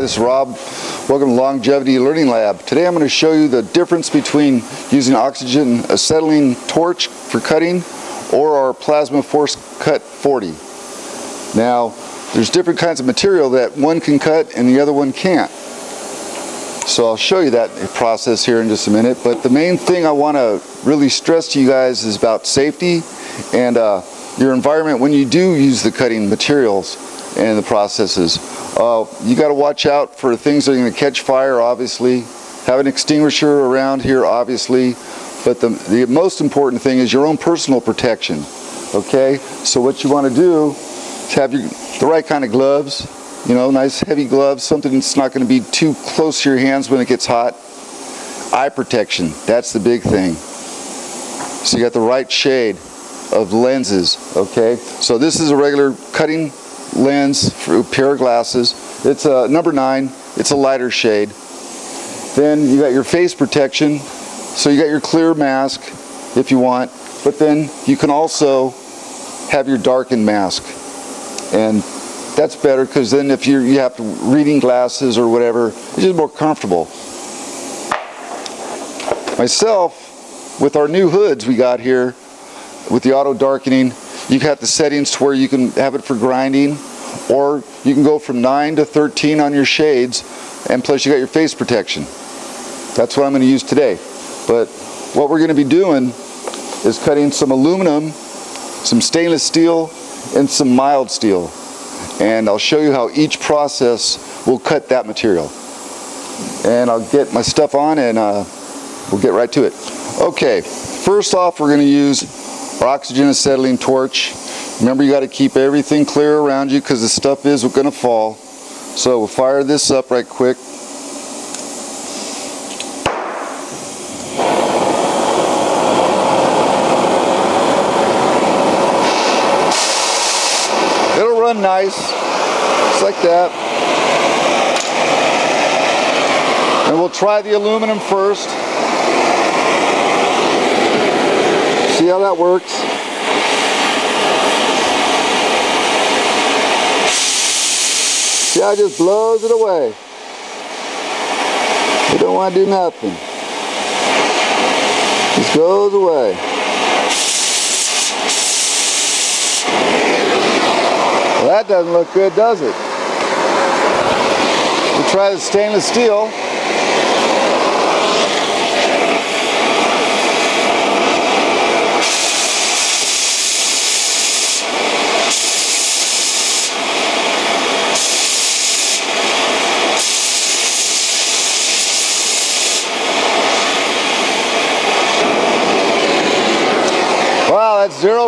Hi, this is Rob. Welcome to Longevity Learning Lab. Today I'm going to show you the difference between using oxygen acetylene torch for cutting or our plasma force cut 40. Now, there's different kinds of material that one can cut and the other one can't. So I'll show you that process here in just a minute. But the main thing I want to really stress to you guys is about safety and uh, your environment when you do use the cutting materials and the processes. Uh, you got to watch out for things that are going to catch fire, obviously. Have an extinguisher around here, obviously. But the, the most important thing is your own personal protection. Okay? So what you want to do is have your, the right kind of gloves. You know, nice heavy gloves, something that's not going to be too close to your hands when it gets hot. Eye protection, that's the big thing. So you got the right shade of lenses, okay? So this is a regular cutting lens for a pair of glasses. It's a number nine, it's a lighter shade. Then you got your face protection. So you got your clear mask if you want, but then you can also have your darkened mask. And that's better because then if you you have to, reading glasses or whatever, it's just more comfortable. Myself, with our new hoods we got here, with the auto darkening, you've got the settings to where you can have it for grinding, or you can go from 9 to 13 on your shades, and plus you got your face protection. That's what I'm going to use today. But what we're going to be doing is cutting some aluminum, some stainless steel, and some mild steel. And I'll show you how each process will cut that material. And I'll get my stuff on and uh, we'll get right to it. Okay, first off we're going to use our oxygen acetylene torch. Remember you got to keep everything clear around you because the stuff is going to fall. So we'll fire this up right quick. It'll run nice, just like that. And we'll try the aluminum first. See how that works? It just blows it away. We don't want to do nothing. Just goes away. Well, that doesn't look good, does it? We'll try the stainless steel.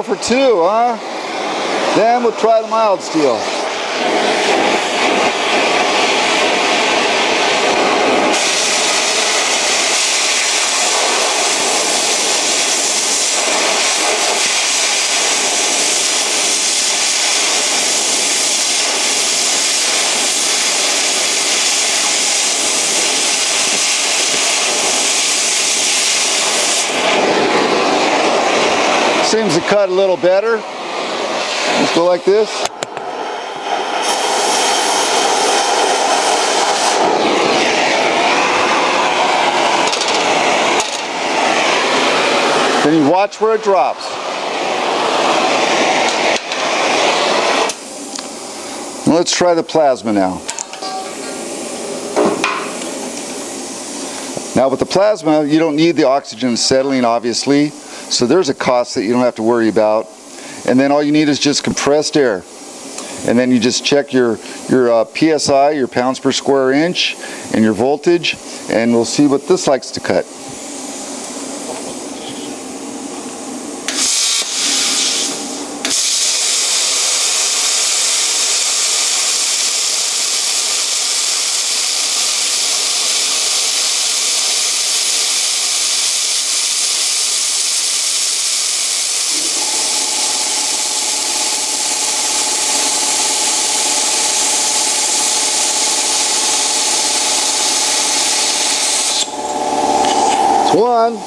For two, huh? Then we'll try the mild steel. Seems to cut a little better. Let's go like this. Then you watch where it drops. Let's try the plasma now. Now with the plasma, you don't need the oxygen acetylene, obviously, so there's a cost that you don't have to worry about. And then all you need is just compressed air. And then you just check your, your uh, PSI, your pounds per square inch, and your voltage, and we'll see what this likes to cut. One.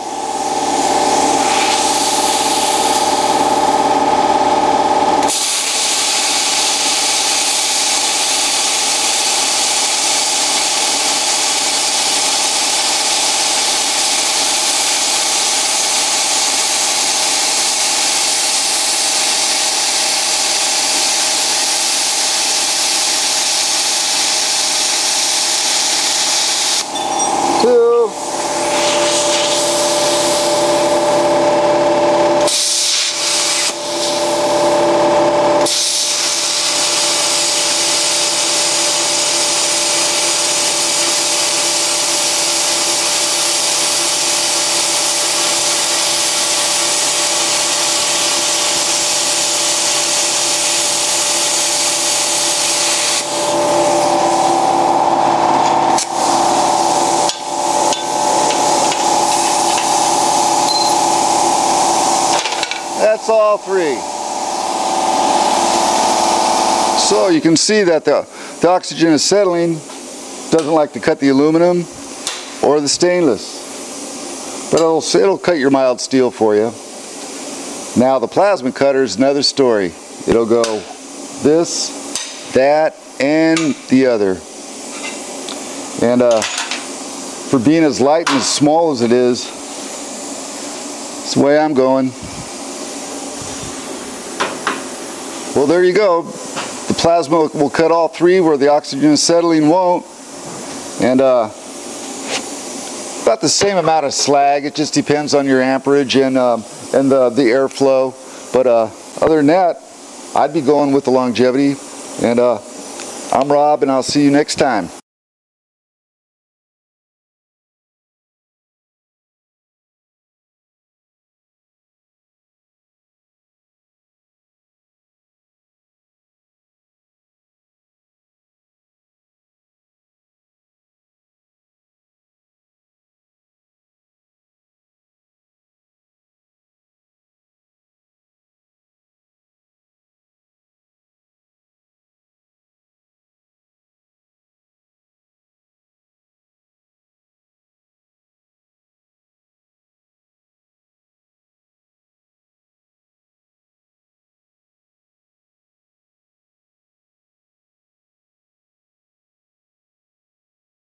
Cuts all three. So you can see that the, the oxygen acetylene, doesn't like to cut the aluminum or the stainless. But it'll, it'll cut your mild steel for you. Now the plasma cutter is another story. It'll go this, that, and the other. And uh, for being as light and as small as it is, it's the way I'm going. Well, there you go. The plasma will cut all three where the oxygen acetylene won't. And uh, about the same amount of slag. It just depends on your amperage and, uh, and the, the airflow. But uh, other than that, I'd be going with the longevity. And uh, I'm Rob, and I'll see you next time.